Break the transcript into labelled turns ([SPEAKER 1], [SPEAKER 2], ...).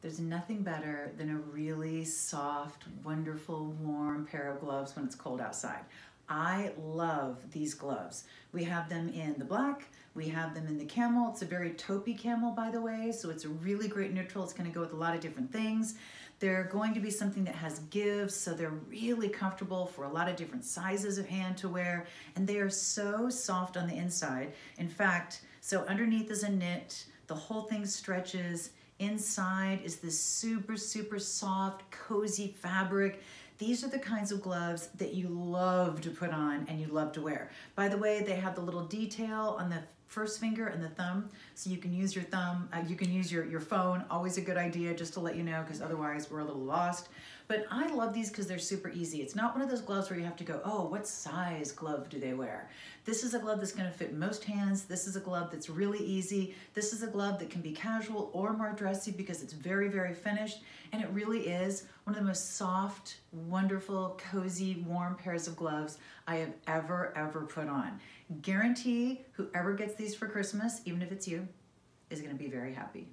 [SPEAKER 1] There's nothing better than a really soft, wonderful, warm pair of gloves when it's cold outside. I love these gloves. We have them in the black, we have them in the camel. It's a very taupey camel, by the way, so it's a really great neutral. It's gonna go with a lot of different things. They're going to be something that has give, so they're really comfortable for a lot of different sizes of hand to wear, and they are so soft on the inside. In fact, so underneath is a knit, the whole thing stretches, Inside is this super, super soft, cozy fabric. These are the kinds of gloves that you love to put on and you love to wear. By the way, they have the little detail on the first finger and the thumb, so you can use your thumb, uh, you can use your, your phone, always a good idea just to let you know because otherwise we're a little lost. But I love these because they're super easy. It's not one of those gloves where you have to go, oh, what size glove do they wear? This is a glove that's gonna fit most hands. This is a glove that's really easy. This is a glove that can be casual or more dressy because it's very, very finished. And it really is one of the most soft, wonderful, cozy, warm pairs of gloves I have ever, ever put on. Guarantee whoever gets these for Christmas, even if it's you, is gonna be very happy.